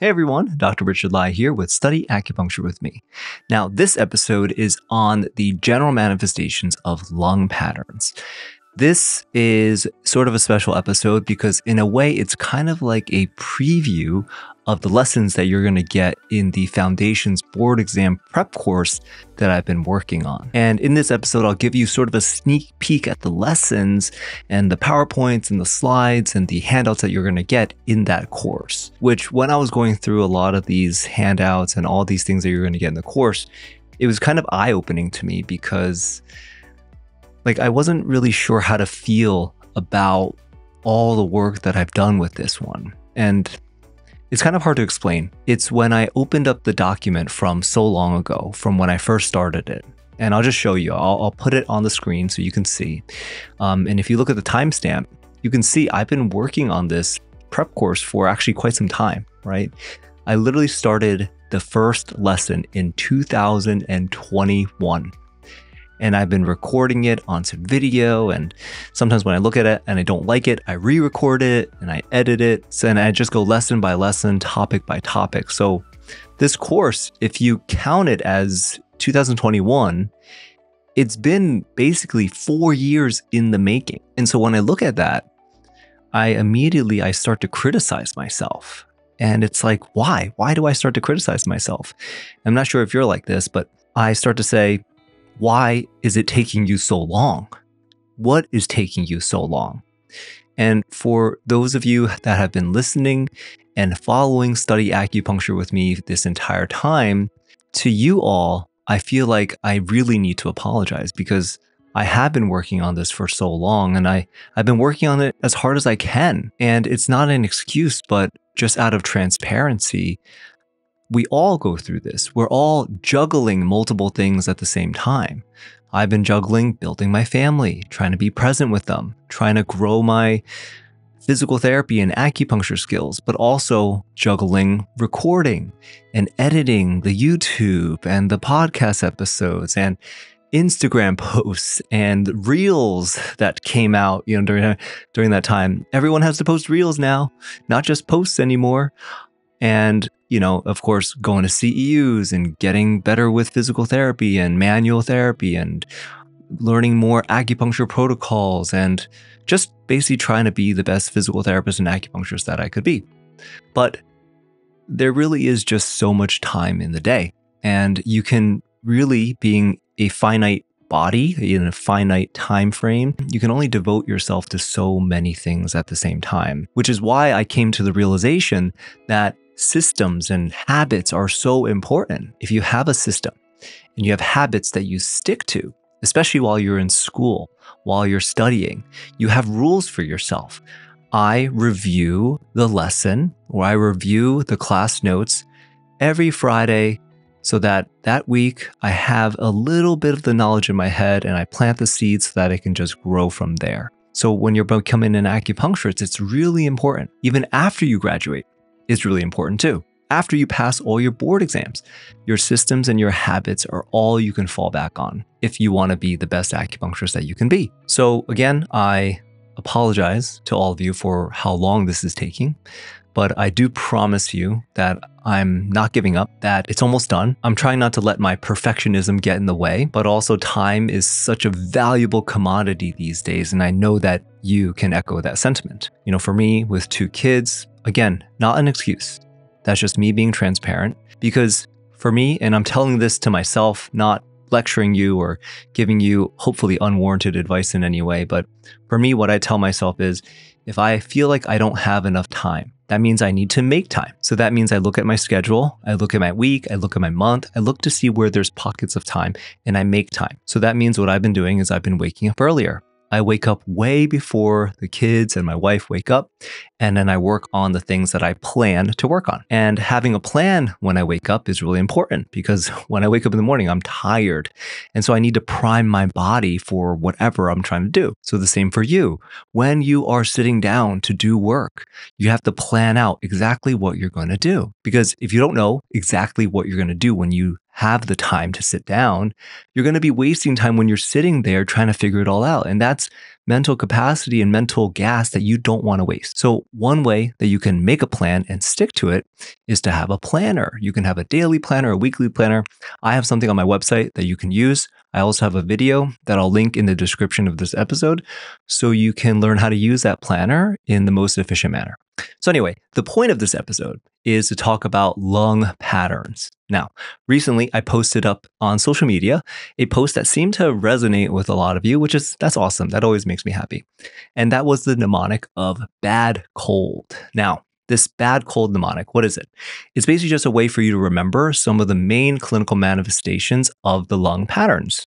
Hey everyone, Dr. Richard Lai here with Study Acupuncture with me. Now, this episode is on the general manifestations of lung patterns. This is sort of a special episode because, in a way, it's kind of like a preview of the lessons that you're going to get in the Foundations board exam prep course that I've been working on. And in this episode, I'll give you sort of a sneak peek at the lessons and the PowerPoints and the slides and the handouts that you're going to get in that course. Which, when I was going through a lot of these handouts and all these things that you're going to get in the course, it was kind of eye opening to me because like I wasn't really sure how to feel about all the work that I've done with this one. And it's kind of hard to explain. It's when I opened up the document from so long ago, from when I first started it. And I'll just show you. I'll, I'll put it on the screen so you can see. Um, and if you look at the timestamp, you can see I've been working on this prep course for actually quite some time, right? I literally started the first lesson in 2021 and I've been recording it on some video. And sometimes when I look at it and I don't like it, I re record it and I edit it. And I just go lesson by lesson, topic by topic. So, this course, if you count it as 2021, it's been basically four years in the making. And so when I look at that, I immediately I start to criticize myself. And it's like, why? Why do I start to criticize myself? I'm not sure if you're like this, but I start to say, why is it taking you so long? What is taking you so long? And for those of you that have been listening and following Study Acupuncture with me this entire time, to you all, I feel like I really need to apologize because I have been working on this for so long and I, I've been working on it as hard as I can. And it's not an excuse, but just out of transparency, we all go through this. We're all juggling multiple things at the same time. I've been juggling building my family, trying to be present with them, trying to grow my physical therapy and acupuncture skills, but also juggling recording and editing the YouTube and the podcast episodes and Instagram posts and reels that came out, you know, during during that time. Everyone has to post reels now, not just posts anymore. And you know, of course, going to CEUs and getting better with physical therapy and manual therapy and learning more acupuncture protocols and just basically trying to be the best physical therapist and acupuncturist that I could be. But there really is just so much time in the day. And you can really, being a finite body in a finite time frame, you can only devote yourself to so many things at the same time, which is why I came to the realization that systems and habits are so important. If you have a system and you have habits that you stick to, especially while you're in school, while you're studying, you have rules for yourself. I review the lesson or I review the class notes every Friday so that that week I have a little bit of the knowledge in my head and I plant the seeds so that it can just grow from there. So when you're becoming an acupuncturist, it's really important. Even after you graduate, is really important too. After you pass all your board exams, your systems and your habits are all you can fall back on if you want to be the best acupuncturist that you can be. So, again, I apologize to all of you for how long this is taking, but I do promise you that I'm not giving up, that it's almost done. I'm trying not to let my perfectionism get in the way, but also time is such a valuable commodity these days. And I know that you can echo that sentiment. You know, for me, with two kids, Again, not an excuse. That's just me being transparent. Because for me, and I'm telling this to myself, not lecturing you or giving you hopefully unwarranted advice in any way, but for me, what I tell myself is if I feel like I don't have enough time, that means I need to make time. So that means I look at my schedule, I look at my week, I look at my month, I look to see where there's pockets of time and I make time. So that means what I've been doing is I've been waking up earlier. I wake up way before the kids and my wife wake up, and then I work on the things that I plan to work on. And having a plan when I wake up is really important because when I wake up in the morning, I'm tired. And so I need to prime my body for whatever I'm trying to do. So the same for you. When you are sitting down to do work, you have to plan out exactly what you're going to do. Because if you don't know exactly what you're going to do when you have the time to sit down, you're going to be wasting time when you're sitting there trying to figure it all out. And that's mental capacity and mental gas that you don't want to waste. So, one way that you can make a plan and stick to it is to have a planner. You can have a daily planner, a weekly planner. I have something on my website that you can use. I also have a video that I'll link in the description of this episode so you can learn how to use that planner in the most efficient manner. So, anyway, the point of this episode is to talk about lung patterns. Now, recently I posted up on social media a post that seemed to resonate with a lot of you, which is that's awesome. That always makes me happy. And that was the mnemonic of bad cold. Now, this bad cold mnemonic, what is it? It's basically just a way for you to remember some of the main clinical manifestations of the lung patterns.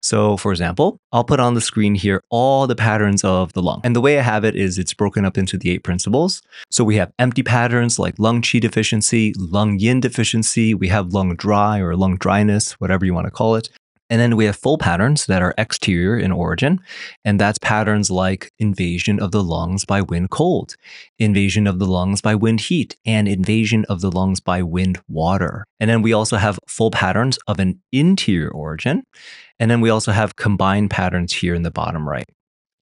So, for example, I'll put on the screen here all the patterns of the lung. And the way I have it is it's broken up into the eight principles. So, we have empty patterns like lung qi deficiency, lung yin deficiency, we have lung dry or lung dryness, whatever you want to call it. And then we have full patterns that are exterior in origin. And that's patterns like invasion of the lungs by wind cold, invasion of the lungs by wind heat, and invasion of the lungs by wind water. And then we also have full patterns of an interior origin. And then we also have combined patterns here in the bottom right.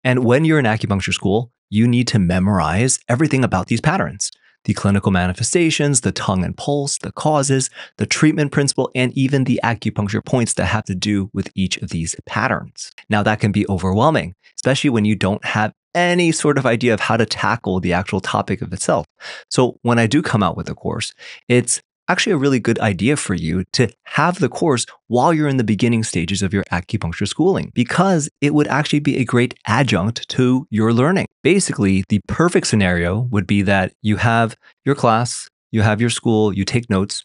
And when you're in acupuncture school, you need to memorize everything about these patterns the clinical manifestations, the tongue and pulse, the causes, the treatment principle, and even the acupuncture points that have to do with each of these patterns. Now, that can be overwhelming, especially when you don't have any sort of idea of how to tackle the actual topic of itself. So, when I do come out with a course, it's actually a really good idea for you to have the course while you're in the beginning stages of your acupuncture schooling because it would actually be a great adjunct to your learning. Basically, the perfect scenario would be that you have your class you have your school, you take notes,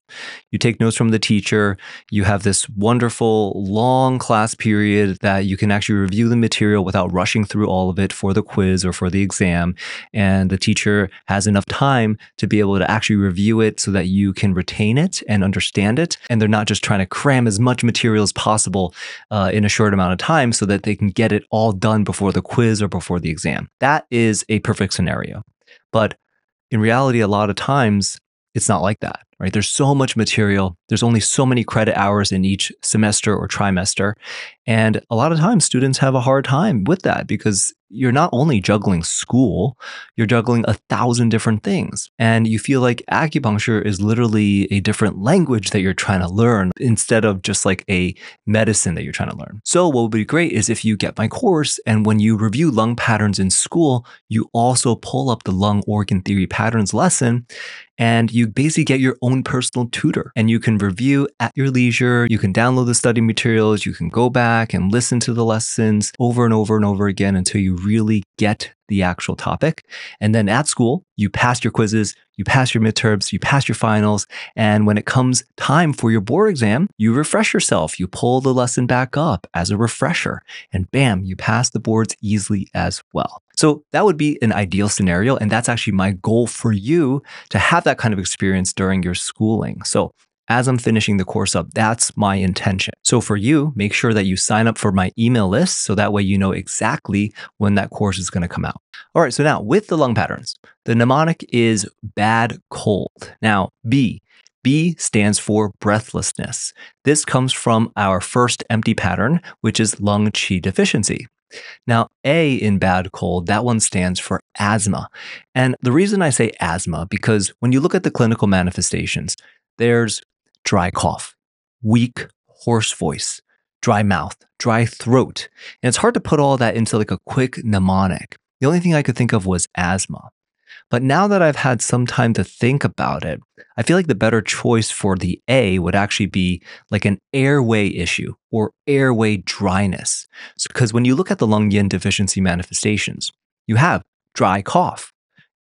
you take notes from the teacher, you have this wonderful long class period that you can actually review the material without rushing through all of it for the quiz or for the exam. And the teacher has enough time to be able to actually review it so that you can retain it and understand it. And they're not just trying to cram as much material as possible uh, in a short amount of time so that they can get it all done before the quiz or before the exam. That is a perfect scenario. But in reality, a lot of times it's not like that, right? There's so much material. There's only so many credit hours in each semester or trimester. And a lot of times students have a hard time with that because you're not only juggling school, you're juggling a thousand different things. And you feel like acupuncture is literally a different language that you're trying to learn instead of just like a medicine that you're trying to learn. So, what would be great is if you get my course and when you review lung patterns in school, you also pull up the lung organ theory patterns lesson and you basically get your own personal tutor and you can review at your leisure. You can download the study materials, you can go back and listen to the lessons over and over and over again until you really get the actual topic. And then at school, you pass your quizzes, you pass your midterms, you pass your finals. And when it comes time for your board exam, you refresh yourself. You pull the lesson back up as a refresher, and bam, you pass the boards easily as well. So that would be an ideal scenario. And that's actually my goal for you to have that kind of experience during your schooling. So as I'm finishing the course up. That's my intention. So for you, make sure that you sign up for my email list so that way you know exactly when that course is going to come out. All right, so now with the lung patterns, the mnemonic is bad cold. Now, B, B stands for breathlessness. This comes from our first empty pattern, which is lung qi deficiency. Now, A in bad cold, that one stands for asthma. And the reason I say asthma, because when you look at the clinical manifestations, there's dry cough, weak, hoarse voice, dry mouth, dry throat. And it's hard to put all that into like a quick mnemonic. The only thing I could think of was asthma. But now that I've had some time to think about it, I feel like the better choice for the A would actually be like an airway issue or airway dryness. Because so, when you look at the lung yin deficiency manifestations, you have dry cough.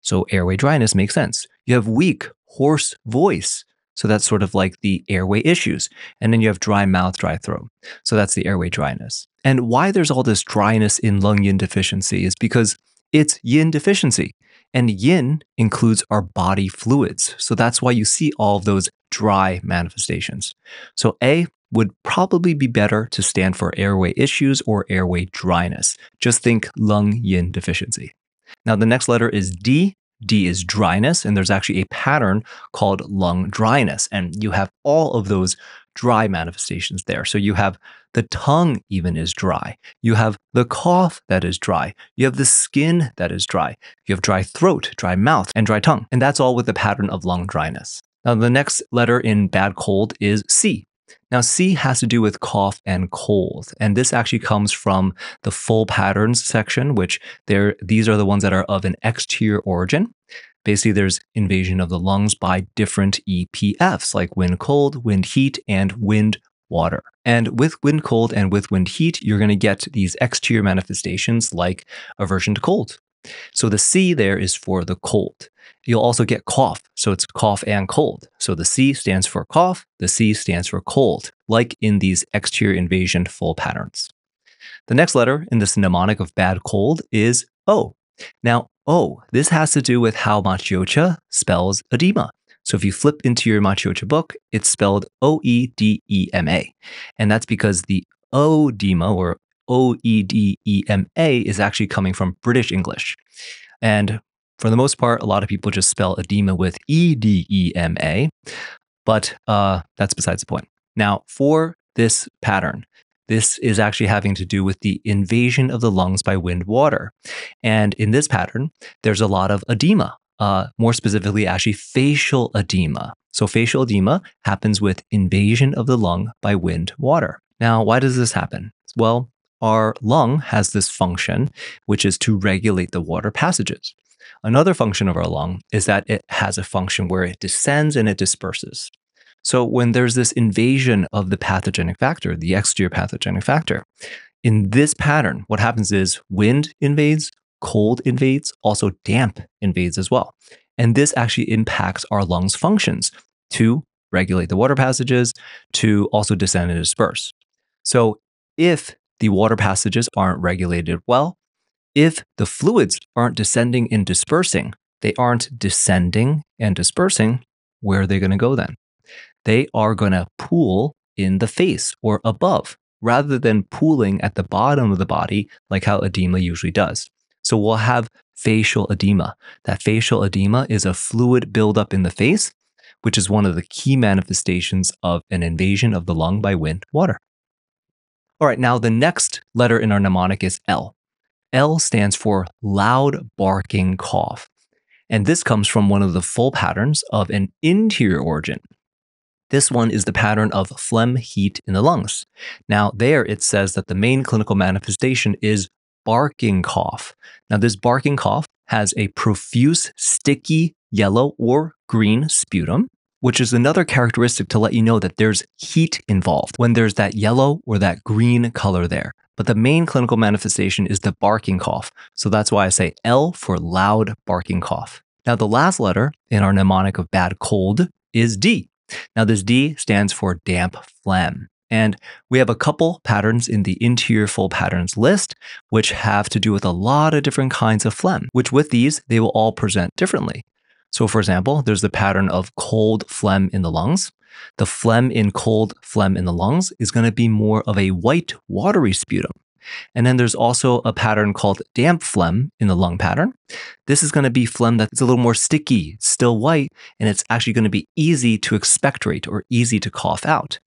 So airway dryness makes sense. You have weak, hoarse voice. So that's sort of like the airway issues. And then you have dry mouth, dry throat. So that's the airway dryness. And why there's all this dryness in lung yin deficiency is because it's yin deficiency. And yin includes our body fluids. So that's why you see all of those dry manifestations. So A would probably be better to stand for airway issues or airway dryness. Just think lung yin deficiency. Now, the next letter is D. D is dryness, and there's actually a pattern called lung dryness. And you have all of those dry manifestations there. So you have the tongue even is dry. You have the cough that is dry. You have the skin that is dry. You have dry throat, dry mouth, and dry tongue. And that's all with the pattern of lung dryness. Now, the next letter in bad cold is C. Now, C has to do with cough and cold, and this actually comes from the full patterns section, which these are the ones that are of an exterior origin. Basically, there's invasion of the lungs by different EPFs like wind cold, wind heat, and wind water. And with wind cold and with wind heat, you're going to get these exterior manifestations like aversion to cold. So the C there is for the cold. You'll also get cough. So it's cough and cold. So the C stands for cough, the C stands for cold, like in these exterior invasion full patterns. The next letter in this mnemonic of bad cold is O. Now, O, this has to do with how Maciocia spells edema. So if you flip into your Maciocia book, it's spelled O E D E M A. And that's because the oedema or O E D E M A is actually coming from British English. And for the most part, a lot of people just spell edema with E D E M A, but uh, that's besides the point. Now, for this pattern, this is actually having to do with the invasion of the lungs by wind water. And in this pattern, there's a lot of edema, uh, more specifically, actually facial edema. So, facial edema happens with invasion of the lung by wind water. Now, why does this happen? Well, our lung has this function, which is to regulate the water passages. Another function of our lung is that it has a function where it descends and it disperses. So when there's this invasion of the pathogenic factor, the exterior pathogenic factor, in this pattern, what happens is wind invades, cold invades, also damp invades as well. And this actually impacts our lungs' functions to regulate the water passages, to also descend and disperse. So if the water passages aren't regulated well, if the fluids aren't descending and dispersing, they aren't descending and dispersing, where are they going to go then? They are going to pool in the face or above rather than pooling at the bottom of the body like how edema usually does. So we'll have facial edema. That facial edema is a fluid buildup in the face, which is one of the key manifestations of an invasion of the lung by wind water. All right, now the next letter in our mnemonic is L. L stands for loud barking cough. And this comes from one of the full patterns of an interior origin. This one is the pattern of phlegm heat in the lungs. Now, there it says that the main clinical manifestation is barking cough. Now, this barking cough has a profuse, sticky yellow or green sputum, which is another characteristic to let you know that there's heat involved when there's that yellow or that green color there. But the main clinical manifestation is the barking cough. So that's why I say L for loud barking cough. Now, the last letter in our mnemonic of bad cold is D. Now, this D stands for damp phlegm. And we have a couple patterns in the interior full patterns list, which have to do with a lot of different kinds of phlegm, which with these, they will all present differently. So, for example, there's the pattern of cold phlegm in the lungs. The phlegm in cold phlegm in the lungs is going to be more of a white, watery sputum. And then there's also a pattern called damp phlegm in the lung pattern. This is going to be phlegm that's a little more sticky, still white, and it's actually going to be easy to expectorate or easy to cough out.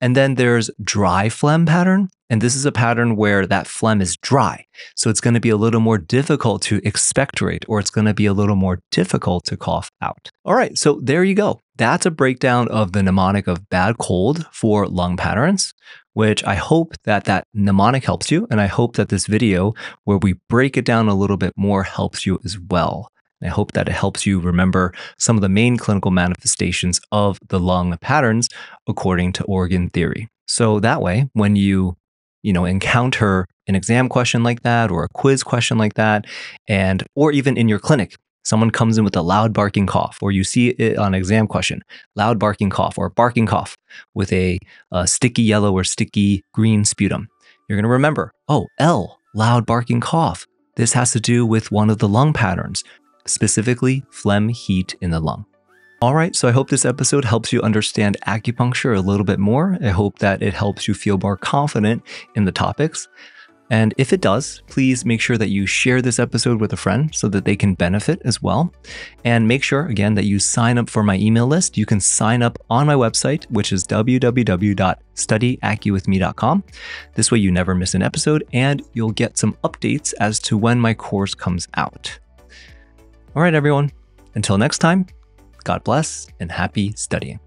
And then there's dry phlegm pattern. And this is a pattern where that phlegm is dry. So it's going to be a little more difficult to expectorate or it's going to be a little more difficult to cough out. All right. So there you go. That's a breakdown of the mnemonic of bad cold for lung patterns, which I hope that that mnemonic helps you. And I hope that this video where we break it down a little bit more helps you as well. I hope that it helps you remember some of the main clinical manifestations of the lung patterns according to organ theory. So that way, when you you know encounter an exam question like that or a quiz question like that and or even in your clinic someone comes in with a loud barking cough or you see it on exam question loud barking cough or barking cough with a, a sticky yellow or sticky green sputum you're going to remember oh l loud barking cough this has to do with one of the lung patterns specifically phlegm heat in the lung. All right, so I hope this episode helps you understand acupuncture a little bit more. I hope that it helps you feel more confident in the topics. And if it does, please make sure that you share this episode with a friend so that they can benefit as well. And make sure, again, that you sign up for my email list. You can sign up on my website, which is www.studyacuwithme.com. This way, you never miss an episode and you'll get some updates as to when my course comes out. All right, everyone. Until next time, God bless and happy studying.